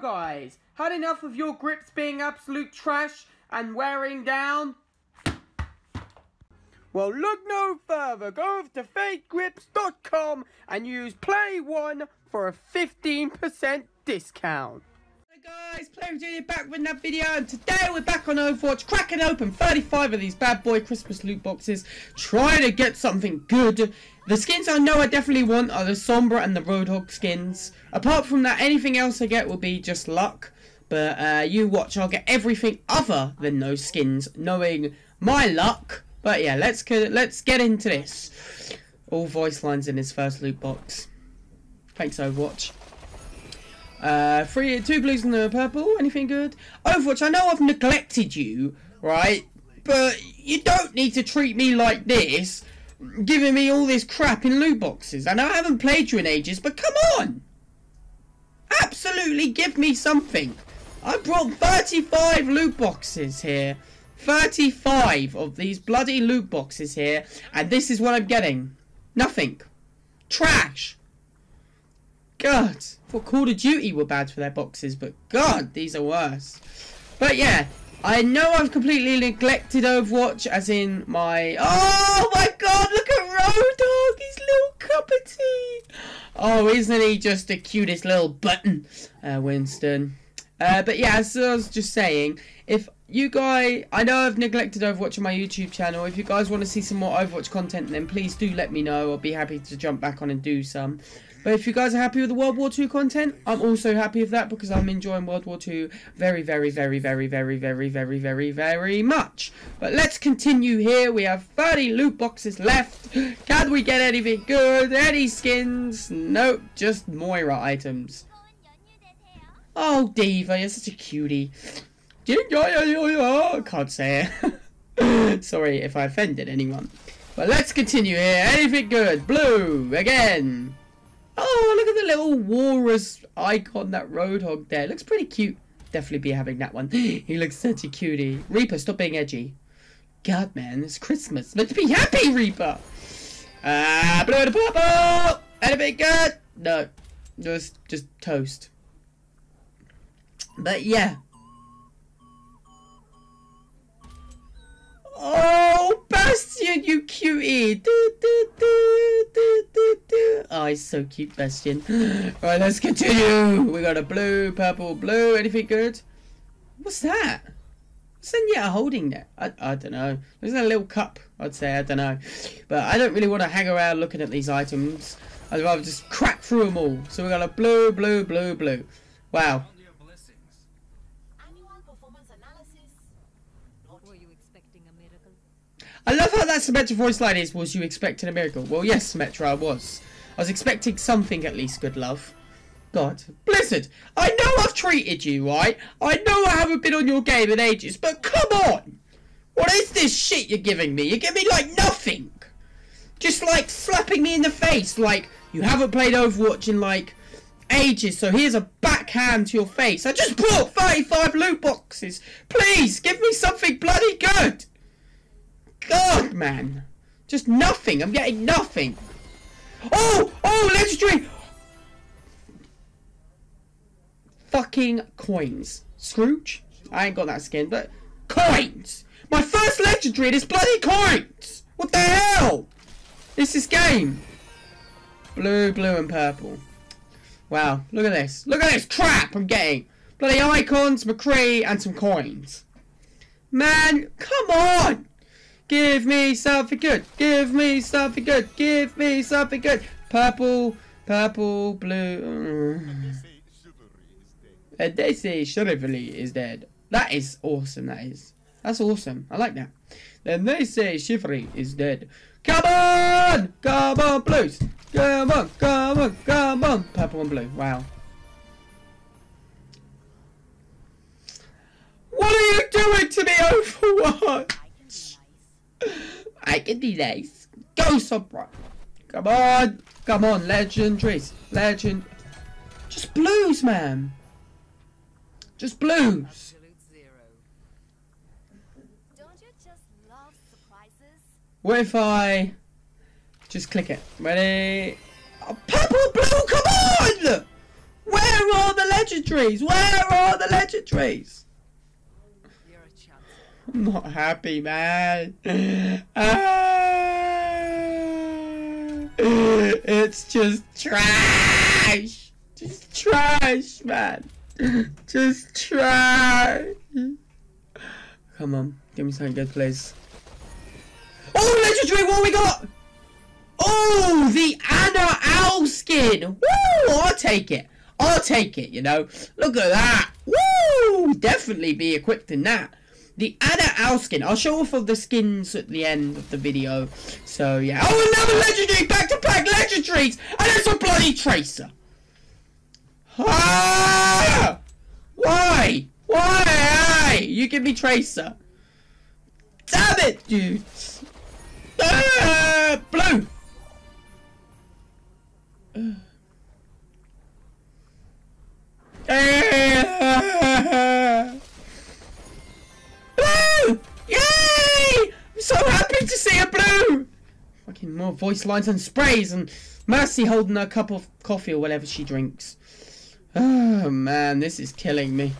Guys, had enough of your grips being absolute trash and wearing down? Well, look no further. Go to fakegrips.com and use play1 for a 15% discount. Guys, Player Junior back with another video and today we're back on Overwatch cracking open 35 of these bad boy Christmas loot boxes trying to get something good. The skins I know I definitely want are the Sombra and the Roadhog skins. Apart from that, anything else I get will be just luck. But uh, you watch, I'll get everything other than those skins knowing my luck. But yeah, let's let's get into this. All voice lines in his first loot box. Thanks, Overwatch. Uh, three, two blues and a purple. Anything good? Overwatch, I know I've neglected you, right? But you don't need to treat me like this, giving me all this crap in loot boxes. I know I haven't played you in ages, but come on! Absolutely give me something. I brought 35 loot boxes here. 35 of these bloody loot boxes here. And this is what I'm getting. Nothing. Trash. God. Thought Call of Duty were bad for their boxes. But God, these are worse. But yeah. I know I've completely neglected Overwatch. As in my... Oh my God. Look at Roadhog. His little cup of tea. Oh, isn't he just the cutest little button? Uh, Winston. Uh, but yeah, as I was just saying, if you guys, I know I've neglected Overwatch on my YouTube channel. If you guys want to see some more Overwatch content, then please do let me know. I'll be happy to jump back on and do some. But if you guys are happy with the World War II content, I'm also happy with that because I'm enjoying World War II very, very, very, very, very, very, very, very, very much. But let's continue here. We have 30 loot boxes left. Can we get anything good? Any skins? Nope, just Moira items. Oh, D.Va, you're such a cutie. Oh, can't say it. Sorry if I offended anyone. But let's continue here. Anything good? Blue, again. Little walrus icon, that roadhog there. Looks pretty cute. Definitely be having that one. he looks such a cutie. Reaper, stop being edgy. God, man, it's Christmas. Let's be happy, Reaper. Ah, uh, blue and purple. Anything good? No. Just, just toast. But yeah. Oh, so cute, Bastion. Right, let's continue. We got a blue, purple, blue. Anything good? What's that? What's Zenyatta holding there? I, I don't know. There's a little cup, I'd say. I don't know. But I don't really want to hang around looking at these items. I'd rather just crack through them all. So we got a blue, blue, blue, blue. Wow. I love how that Symmetra voice line is, was you expecting a miracle? Well, yes, Symmetra, I was. I was expecting something at least, good love. God. Blizzard, I know I've treated you, right? I know I haven't been on your game in ages, but come on! What is this shit you're giving me? You're giving me, like, nothing! Just, like, slapping me in the face, like, you haven't played Overwatch in, like, ages, so here's a backhand to your face. I just bought 35 loot boxes! Please, give me something bloody good! God, man. Just nothing. I'm getting nothing. Oh! Oh, legendary! Fucking coins. Scrooge? I ain't got that skin, but... Coins! My first legendary is bloody coins! What the hell? This is game. Blue, blue, and purple. Wow, look at this. Look at this crap I'm getting. Bloody icons, McCree, and some coins. Man, come on! Give me something good. Give me something good. Give me something good. Purple, purple, blue. And they say chivalry is dead. That is awesome. That is. That's awesome. I like that. Then they say chivalry is dead. Come on! Come on, blues! Come on, come on, come on! Purple and blue. Wow. What are you doing to me, Overwatch? I can be nice. Go, Sombra. Come on. Come on, legendaries. Legend. Just blues, man. Just blues. What if I just click it? Ready? Oh, purple blue, come on! Where are the legendaries? Where are the legendaries? I'm not happy, man. Ah, it's just trash. Just trash, man. Just trash. Come on, give me something good, please. Oh, legendary! What we got? Oh, the Ana Owl skin. Woo! I'll take it. I'll take it. You know, look at that. Woo! Definitely be equipped in that. The Ana Owl skin. I'll show off all the skins at the end of the video. So yeah. Oh, another legendary back-to-back legendaries, and it's a bloody tracer. Ah! Why? Why? You give me tracer. Damn it, dude. Ah, blue. Ah. So happy to see a blue! Fucking more voice lines and sprays and Mercy holding her cup of coffee or whatever she drinks. Oh man, this is killing me.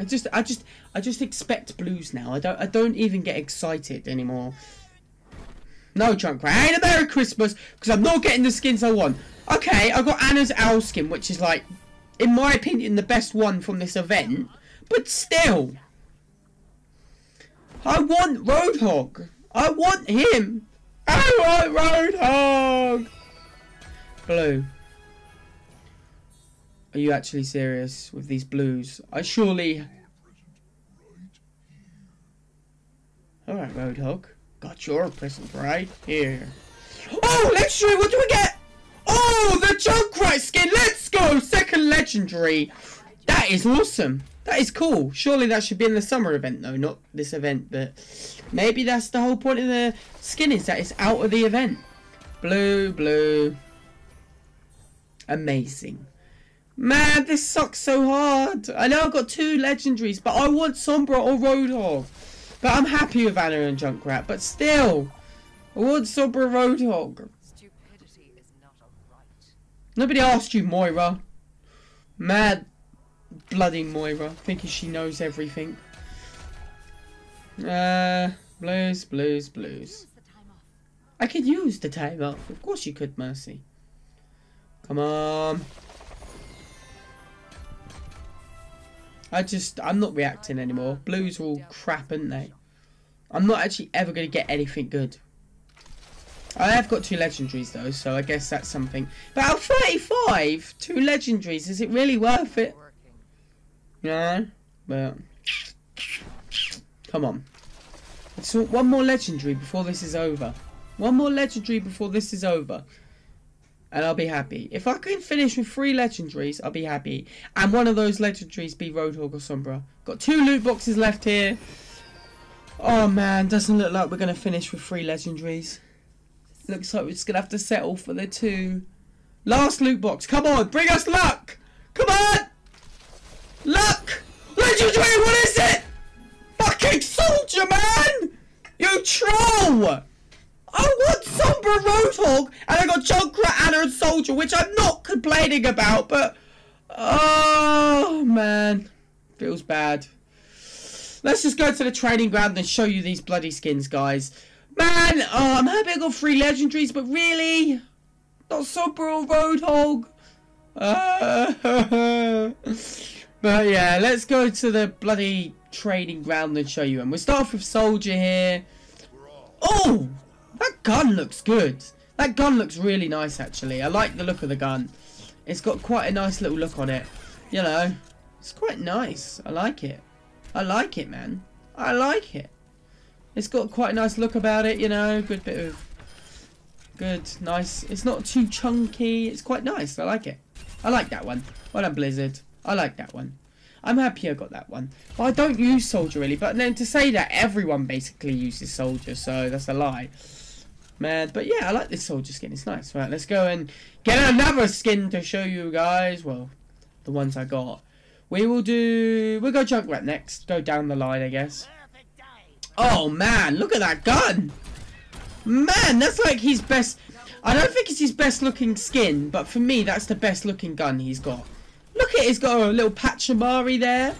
I just, I just, I just expect blues now. I don't, I don't even get excited anymore. No, Junkrat, I ain't a Merry Christmas because I'm not getting the skins I want. Okay, I got Ana's owl skin, which is like, in my opinion, the best one from this event. But still, I want Roadhog. I want him. Oh, I want Roadhog. Blue. Are you actually serious with these blues? I surely... Alright, Roadhog. Got your present right here. Oh, legendary! What do we get? Oh, the Junkrat skin! Let's go! Second legendary. That is awesome. That is cool. Surely that should be in the summer event, though. Not this event, but... Maybe that's the whole point of the skin, is that it's out of the event. Blue, blue. Amazing. Man, this sucks so hard. I know I've got two legendaries, but I want Sombra or Roadhog. But I'm happy with Ana and Junkrat, but still. I want Sombra Roadhog. Stupidity is not a right. Nobody asked you, Moira. Mad bloody Moira, thinking she knows everything. Uh, blues, blues, blues. I could use the time off. Of course you could, Mercy. Come on. I just, I'm not reacting anymore. Blues are all crap, aren't they? I'm not actually ever going to get anything good. I have got two legendaries though, so I guess that's something. But at 35, two legendaries, is it really worth it? No, but come on. Let's one more legendary before this is over. One more legendary before this is over and I'll be happy. If I can finish with three legendaries, I'll be happy. And one of those legendaries be Roadhog or Sombra. Got two loot boxes left here. Oh man, doesn't look like we're going to finish with three legendaries. Looks like we're just going to have to settle for the two. Last loot box. Come on, bring us luck. Come on. Luck. Soldier, man. You troll. I want Sombra Roadhog, and I got Junkrat, Ana, and Soldier, which I'm not complaining about, but... Oh, man. Feels bad. Let's just go to the training ground and show you these bloody skins, guys. Man, oh, I'm happy I got three legendaries, but really? Not Sombra or Roadhog? Uh, but yeah, let's go to the bloody training ground and show you. And we'll start off with Soldier here. Oh! That gun looks good. That gun looks really nice, actually. I like the look of the gun. It's got quite a nice little look on it. You know, it's quite nice. I like it. I like it, man. I like it. It's got quite a nice look about it, you know. Good bit of... Good, nice. It's not too chunky. It's quite nice. I like it. I like that one. Well done, Blizzard. I like that one. I'm happy I got that one. But I don't use Soldier, really. But then to say that, everyone basically uses Soldier. So that's a lie. Man, but yeah, I like this soldier skin. It's nice. Right, let's go and get another skin to show you guys. Well, the ones I got. We will do... We'll go Junkrat next. Go down the line, I guess. Oh, man. Look at that gun. Man, that's like his best... I don't think it's his best looking skin, but for me, that's the best looking gun he's got. Look at it, he's got a little Pachimari there.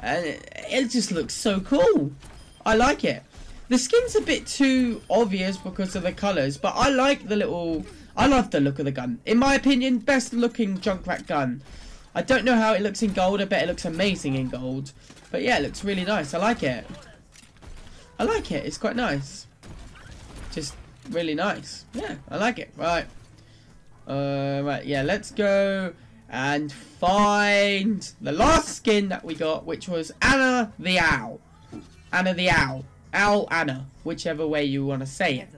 And it just looks so cool. I like it. The skin's a bit too obvious because of the colours, but I like the little... I love the look of the gun. In my opinion, best looking Junkrat gun. I don't know how it looks in gold. I bet it looks amazing in gold. But yeah, it looks really nice. I like it. I like it. It's quite nice. Just really nice. Yeah, I like it. Right. Uh, right, yeah, let's go and find the last skin that we got, which was Ana the Owl. Ana the Owl. Owl Ana, whichever way you want to say it.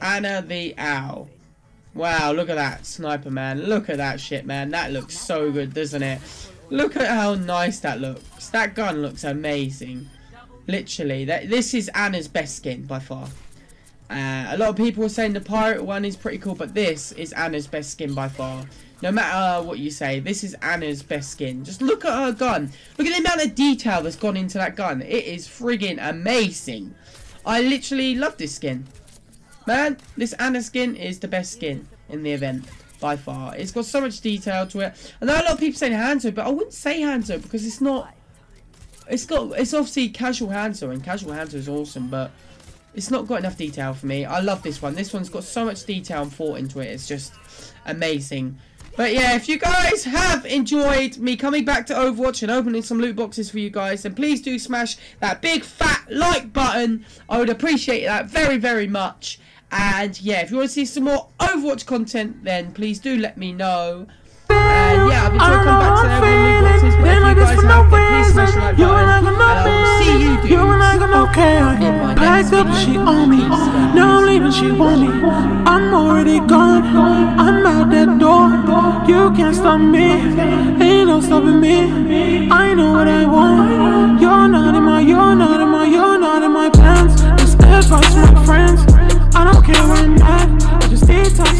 Ana the Owl. Wow, look at that sniper, man. Look at that shit, man. That looks so good, doesn't it? Look at how nice that looks. That gun looks amazing. Literally, that this is Ana's best skin by far. Uh, a lot of people are saying the pirate one is pretty cool, but this is Ana's best skin by far. No matter what you say, this is Ana's best skin. Just look at her gun. Look at the amount of detail that's gone into that gun. It is friggin' amazing. I literally love this skin. Man, this Ana skin is the best skin in the event by far. It's got so much detail to it. I know a lot of people saying Hanzo, but I wouldn't say Hanzo because it's not... It's got... It's obviously casual Hanzo, and casual Hanzo is awesome, but... It's not got enough detail for me. I love this one. This one's got so much detail and thought into it. It's just amazing. But yeah, if you guys have enjoyed me coming back to Overwatch and opening some loot boxes for you guys, then please do smash that big fat like button. I would appreciate that very, very much. And yeah, if you want to see some more Overwatch content, then please do let me know. Uh, yeah, I'll be sure to come back to everyone who watches, But if you guys have the peace smash the like button. And I will see you dudes in my next video. She on me, no leaving she want me. I'm already gone, I'm out that door. You can't stop me, ain't no stopping me. I know what I want. You're not in my, you're not in my, you're not in my plans. It's advice my friends. I don't care where I'm at, I just detox.